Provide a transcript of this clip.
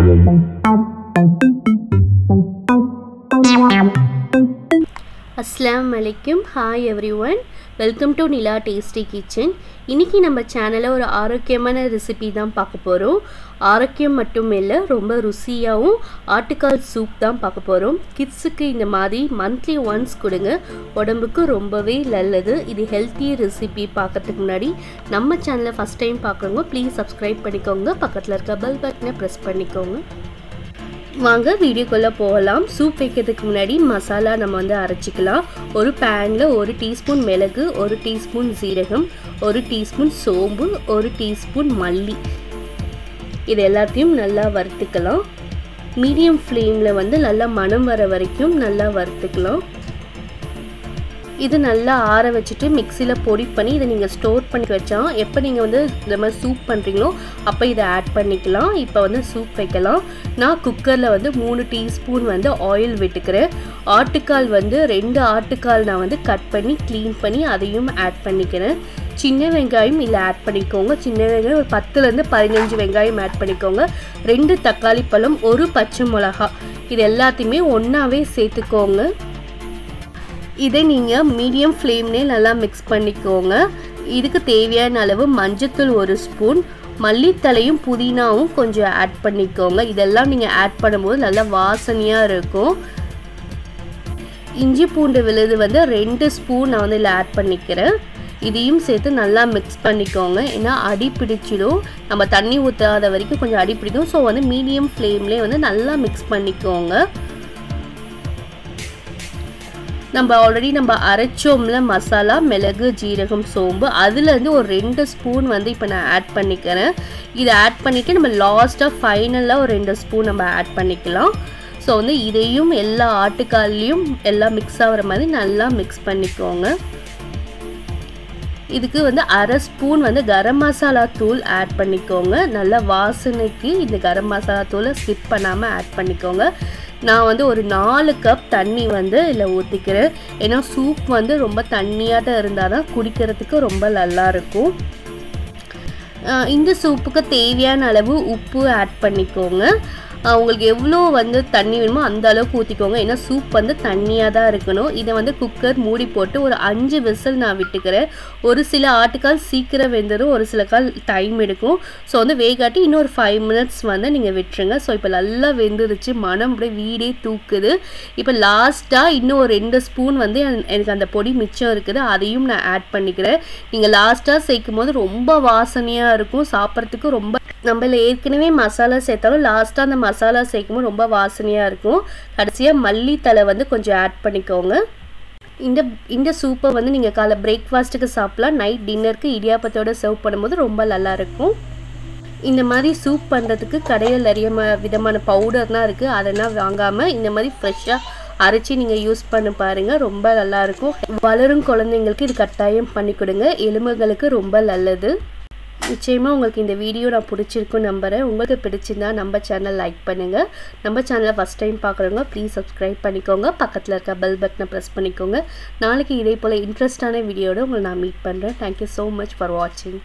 nhà mùa அஸ்லாம் வலைக்கும் hi everyone welcome to Nila tasty kitchen இன்றைக்கி நம்ம சேனலில் ஒரு ஆரோக்கியமான ரெசிபி தான் பார்க்க போகிறோம் ஆரோக்கியம் மட்டும் இல்லை ரொம்ப ருசியாகவும் ஆட்டுக்கால் சூப் தான் பார்க்க போகிறோம் கிட்ஸுக்கு இந்த மாதிரி மந்த்லி ஒன்ஸ் கொடுங்க. உடம்புக்கு ரொம்பவே நல்லது. இது ஹெல்த்தி ரெசிபி பார்க்கறதுக்கு முன்னாடி நம்ம சேனலை ஃபஸ்ட் டைம் பார்க்குறவங்க ப்ளீஸ் சப்ஸ்கிரைப் பண்ணிக்கோங்க. பக்கத்தில் இருக்க பெல் பட்டனை ப்ரெஸ் பண்ணிக்கோங்க. வாங்க வீடியோக்குள்ளே போகலாம். சூப் வைக்கிறதுக்கு முன்னாடி மசாலா நம்ம வந்து அரைச்சிக்கலாம். ஒரு பேனில் ஒரு டீஸ்பூன் மிளகு ஒரு டீஸ்பூன் சீரகம் ஒரு டீஸ்பூன் சோம்பு ஒரு டீஸ்பூன் மல்லி. இது எல்லாத்தையும் நல்லா வறுத்துக்கலாம். மீடியம் ஃப்ளேமில் வந்து நல்லா மனம் வர வரைக்கும் நல்லா வறுத்துக்கலாம். இது நல்லா ஆற வச்சுட்டு மிக்சியில் பொடி பண்ணி இதை நீங்கள் ஸ்டோர் பண்ணி வச்சா எப்போ நீங்கள் வந்து இந்த மாதிரி சூப் பண்ணுறீங்களோ அப்போ இதை ஆட் பண்ணிக்கலாம். இப்போ வந்து சூப் வைக்கலாம். நான் குக்கரில் வந்து மூணு டீஸ்பூன் வந்து ஆயில் விட்டுக்கிறேன். ஆட்டுக்கால் வந்து ரெண்டு ஆட்டுக்கால் நான் வந்து கட் பண்ணி க்ளீன் பண்ணி அதையும் ஆட் பண்ணிக்கிறேன். சின்ன வெங்காயம் இதில் ஆட் பண்ணிக்கோங்க. சின்ன வெங்காயம் ஒரு பத்துலேருந்து பதினஞ்சு வெங்காயம் ஆட் பண்ணிக்கோங்க. ரெண்டு தக்காளி பழம் ஒரு பச்சை மிளகா இது எல்லாத்தையுமே ஒன்றாவே சேர்த்துக்கோங்க. இதை நீங்கள் மீடியம் ஃப்ளேம்லே நல்லா மிக்ஸ் பண்ணிக்கோங்க. இதுக்கு தேவையான அளவு மஞ்சத்தூள் ஒரு ஸ்பூன் மல்லித்தலையும் புதினாவும் கொஞ்சம் ஆட் பண்ணிக்கோங்க. இதெல்லாம் நீங்கள் ஆட் பண்ணும்போது நல்லா வாசனையாக இருக்கும். இஞ்சி பூண்டு விழுது வந்து ரெண்டு ஸ்பூன் நான் வந்து இதில் ஆட் பண்ணிக்கிறேன். இதையும் சேர்த்து நல்லா மிக்ஸ் பண்ணிக்கோங்க. ஏன்னா அடி பிடிச்சிடும். நம்ம தண்ணி ஊற்றாத வரைக்கும் கொஞ்சம் அடி பிடிக்கும். ஸோ வந்து மீடியம் ஃப்ளேம்லேயே வந்து நல்லா மிக்ஸ் பண்ணிக்கோங்க. நம்ம ஆல்ரெடி நம்ம அரைச்சோம்ல மசாலா மிளகு ஜீரகம் சோம்பு. அதுலேருந்து ஒரு ரெண்டு ஸ்பூன் வந்து இப்போ நான் ஆட் பண்ணிக்கிறேன். இதை ஆட் பண்ணிவிட்டு நம்ம லாஸ்ட்டாக ஃபைனலாக ஒரு ரெண்டு ஸ்பூன் நம்ம ஆட் பண்ணிக்கலாம். ஸோ வந்து இதையும் எல்லா ஆட்டுக்கால்லையும் எல்லாம் மிக்ஸ் ஆகிற மாதிரி நல்லா மிக்ஸ் பண்ணிக்கோங்க. இதுக்கு வந்து அரை ஸ்பூன் வந்து கரம் மசாலா தூள் ஆட் பண்ணிக்கோங்க. நல்லா வாசனைக்கு இந்த கரம் மசாலா தூளை ஸ்கிப் பண்ணாமல் ஆட் பண்ணிக்கோங்க. நான் வந்து ஒரு நாலு கப் தண்ணி வந்து இதில் ஊற்றிக்கிறேன் ஏன்னா சூப் வந்து ரொம்ப தண்ணியாக இருந்தால் தான் குடிக்கிறதுக்கு ரொம்ப நல்லாயிருக்கும் இந்த சூப்புக்கு தேவையான அளவு உப்பு ஆட் பண்ணிக்கோங்க. உங்களுக்கு எவ்வளோ வந்து தண்ணி வேணுமோ அந்த அளவுக்கு ஊற்றிக்கோங்க ஏன்னா சூப் வந்து தண்ணியாக தான் இருக்கணும். இதை வந்து குக்கர் மூடி போட்டு ஒரு அஞ்சு விசில் நான் விட்டுக்கிறேன். ஒரு சில ஆட்டுக்கால் சீக்கிரம் வெந்துடும் ஒரு சில கால் டைம் எடுக்கும். ஸோ வந்து வேகாட்டி இன்னொரு ஃபைவ் மினிட்ஸ் வந்து நீங்கள் விட்டுருங்க. ஸோ இப்போ நல்லா வெந்துருச்சு. மனம் அப்படியே வீடே தூக்குது. இப்போ லாஸ்ட்டாக இன்னும் ஒரு ரெண்டு ஸ்பூன் வந்து எனக்கு அந்த பொடி மிச்சம் இருக்குது. அதையும் நான் ஆட் பண்ணிக்கிறேன். நீங்கள் லாஸ்ட்டாக சேர்க்கும் போது ரொம்ப வாசனையாக இருக்கும். சாப்பிட்றதுக்கு ரொம்ப நம்மள ஏற்கனவே மசாலா சேர்த்தாலும் லாஸ்ட்டாக அந்த மசாலா சேர்க்கும்போது ரொம்ப வாசனையாக இருக்கும். கடைசியாக மல்லித்தலை வந்து கொஞ்சம் ஆட் பண்ணிக்கோங்க. இந்த இந்த சூப்பை வந்து நீங்கள் காலை பிரேக்ஃபாஸ்ட்டுக்கு சாப்பிட்லாம். நைட் டின்னருக்கு இடியாப்பத்தோடு சர்வ் பண்ணும்போது ரொம்ப நல்லாயிருக்கும் இந்த மாதிரி சூப் பண்ணுறதுக்கு கடையில் நிறைய விதமான பவுடர்லாம் இருக்குது அதெல்லாம் வாங்காமல் இந்த மாதிரி ஃப்ரெஷ்ஷாக அரைச்சி நீங்கள் யூஸ் பண்ணி பாருங்கள் ரொம்ப நல்லாயிருக்கும் வளரும் குழந்தைங்களுக்கு இது கட்டாயம் பண்ணி கொடுங்க. எலும்புகளுக்கு ரொம்ப நல்லது. நிச்சயமாக உங்களுக்கு இந்த வீடியோ நான் பிடிச்சிருக்கும் நம்புகிறேன் உங்களுக்கு பிடிச்சிருந்தா நம்ம சேனல் லைக் பண்ணுங்கள் நம்ம சேனலை ஃபஸ்ட் டைம் பார்க்குறவங்க ப்ளீஸ் சப்ஸ்கிரைப் பண்ணிக்கோங்க. பக்கத்தில் இருக்க பெல் பட்டனை ப்ரெஸ் பண்ணிக்கோங்க. நாளைக்கு இதே போல் இன்ட்ரெஸ்டான வீடியோட உங்களை நான் மீட் பண்ணுறேன் தேங்க்யூ ஸோ மச் ஃபார் வாட்சிங்